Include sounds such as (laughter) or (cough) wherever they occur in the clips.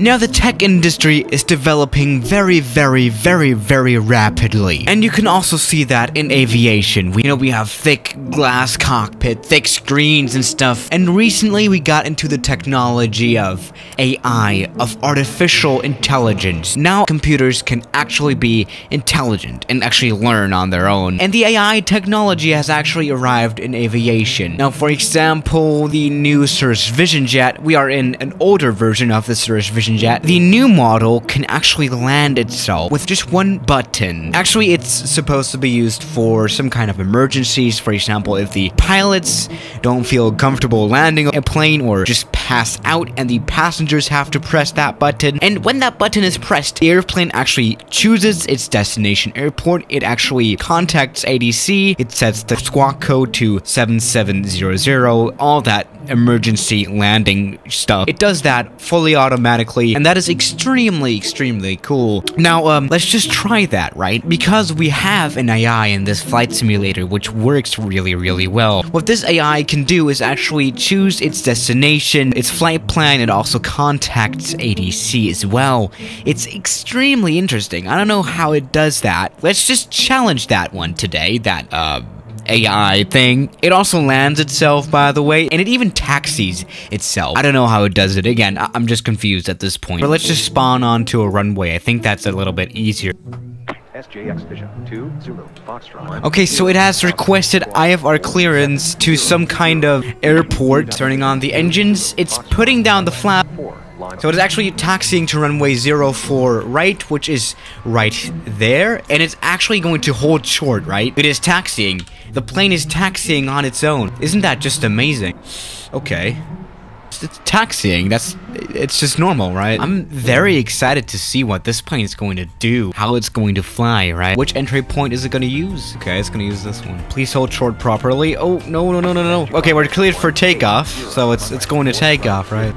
Now the tech industry is developing very, very, very, very rapidly. And you can also see that in aviation. We know we have thick glass cockpit, thick screens and stuff. And recently we got into the technology of AI, of artificial intelligence. Now computers can actually be intelligent and actually learn on their own. And the AI technology has actually arrived in aviation. Now for example, the new Cirrus Vision Jet, we are in an older version of the Cirrus Vision Jet, the new model can actually land itself with just one button. Actually, it's supposed to be used for some kind of emergencies. For example, if the pilots don't feel comfortable landing a plane or just pass out and the passengers have to press that button. And when that button is pressed, the airplane actually chooses its destination airport. It actually contacts ATC. It sets the squawk code to 7700, all that emergency landing stuff. It does that fully automatically, and that is extremely, extremely cool. Now, um, let's just try that, right? Because we have an AI in this flight simulator, which works really, really well. What this AI can do is actually choose its destination, its flight plan, it also contacts ATC as well. It's extremely interesting. I don't know how it does that. Let's just challenge that one today, that, uh, AI thing. It also lands itself, by the way, and it even taxis itself. I don't know how it does it. Again, I am just confused at this point. But let's just spawn onto a runway. I think that's a little bit easier. SJX Vision 2 Zulu Foxtrot. Okay, so it has requested IFR clearance to some kind of airport. Turning on the engines, it's putting down the flap. So it is actually taxiing to runway 04 right, which is right there, and it's actually going to hold short, right? It is taxiing. The plane is taxiing on its own. Isn't that just amazing? Okay. It's taxiing. That's it's just normal, right? I'm very excited to see what this plane is going to do, how it's going to fly, right? Which entry point is it going to use? Okay, it's going to use this one. Please hold short properly. Oh, no, no, no, no, no. Okay, we're cleared for takeoff, so it's it's going to take off, right?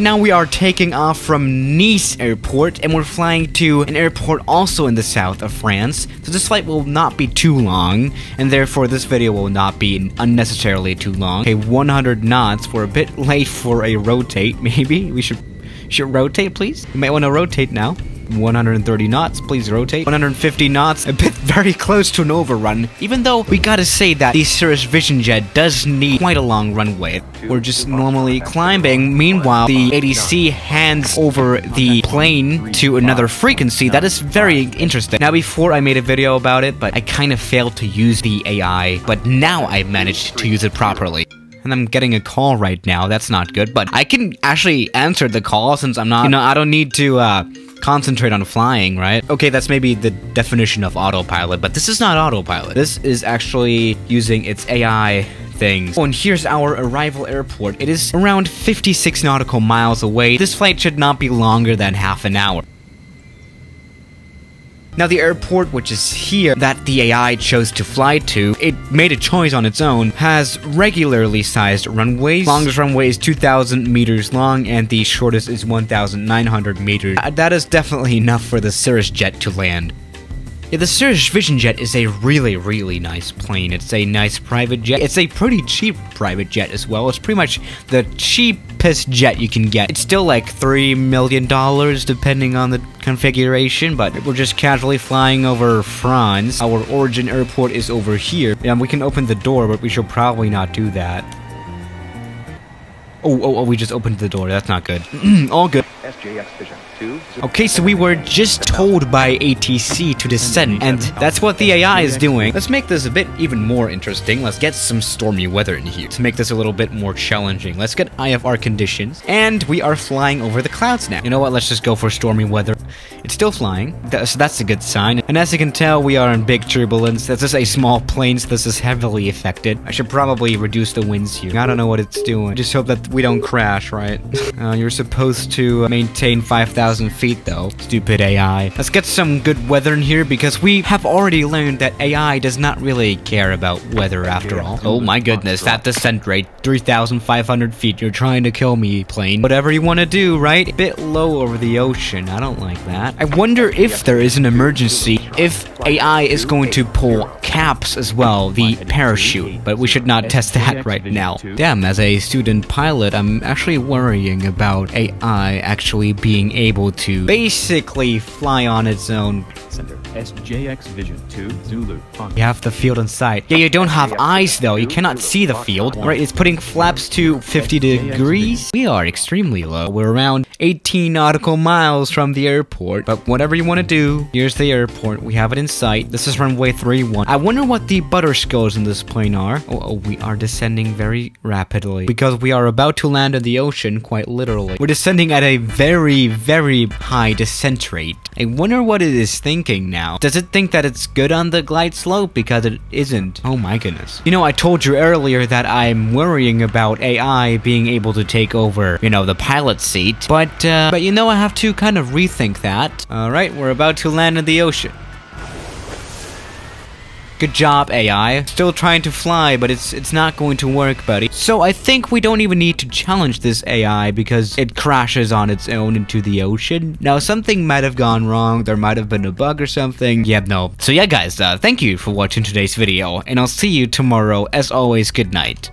Now we are taking off from Nice airport and we're flying to an airport also in the south of France. So this flight will not be too long and therefore this video will not be unnecessarily too long. Okay, 100 knots. We're a bit late for a rotate. (laughs) Maybe we should should rotate please. You might want to rotate now. 130 knots, please rotate. 150 knots, a bit (laughs) very close to an overrun. Even though we gotta say that the Cirrus Vision Jet does need quite a long runway. We're just normally climbing. Meanwhile, the ATC hands over the plane to another frequency. That is very interesting. Now, before I made a video about it, but I kind of failed to use the AI, but now I managed to use it properly and I'm getting a call right now. That's not good, but I can actually answer the call since I'm not, you know, I don't need to, uh, concentrate on flying, right? Okay, that's maybe the definition of autopilot, but this is not autopilot. This is actually using its AI things. Oh, and here's our arrival airport. It is around 56 nautical miles away. This flight should not be longer than half an hour. Now the airport, which is here, that the AI chose to fly to, it made a choice on its own, has regularly sized runways. Longest runway is 2,000 meters long, and the shortest is 1,900 meters. That is definitely enough for the Cirrus jet to land. Yeah, the Cirrus Vision Jet is a really, really nice plane. It's a nice private jet. It's a pretty cheap private jet as well. It's pretty much the cheapest jet you can get. It's still like $3 million depending on the configuration, but we're just casually flying over France. Our origin airport is over here. Yeah, we can open the door, but we should probably not do that. Oh, oh, oh, we just opened the door. That's not good. (clears throat) All good. SJX Vision. Okay, so we were just told by ATC to descend, and that's what the AI is doing. Let's make this a bit even more interesting. Let's get some stormy weather in here to make this a little bit more challenging. Let's get IFR conditions, and we are flying over the clouds now. You know what, let's just go for stormy weather. It's still flying, so that's a good sign. And as you can tell, we are in big turbulence. This is a small plane, so this is heavily affected. I should probably reduce the winds here. I don't know what it's doing. Just hope that we don't crash, right? (laughs) uh, you're supposed to maintain 5,000 thousand feet though. Stupid AI. Let's get some good weather in here because we have already learned that AI does not really care about weather after all. Oh my goodness, that descent rate, 3,500 feet. You're trying to kill me, plane. Whatever you want to do, right? A bit low over the ocean. I don't like that. I wonder if there is an emergency, if AI is going to pull CAPS as well, the parachute, but we should not test that right now. Damn, as a student pilot, I'm actually worrying about AI actually being able to basically fly on its own. Center SJX Vision 2 Zulu. On. You have the field in sight. Yeah, you don't have eyes though, you cannot see the field. Right, it's putting flaps to 50 degrees. We are extremely low. We're around 18 nautical miles from the airport. But whatever you want to do, here's the airport. We have it in sight. This is runway 31. I wonder what the butterscotch in this plane are. Oh, oh, we are descending very rapidly. Because we are about to land in the ocean, quite literally. We're descending at a very, very high descent rate. I wonder what it is thinking now. Does it think that it's good on the glide slope? Because it isn't. Oh my goodness. You know, I told you earlier that I'm worrying about AI being able to take over, you know, the pilot seat. But, uh, but you know, I have to kind of rethink that. Alright, we're about to land in the ocean. Good job, AI. Still trying to fly, but it's it's not going to work, buddy. So I think we don't even need to challenge this AI because it crashes on its own into the ocean. Now, something might have gone wrong. There might have been a bug or something. Yeah, no. So yeah, guys, uh, thank you for watching today's video, and I'll see you tomorrow. As always, good night.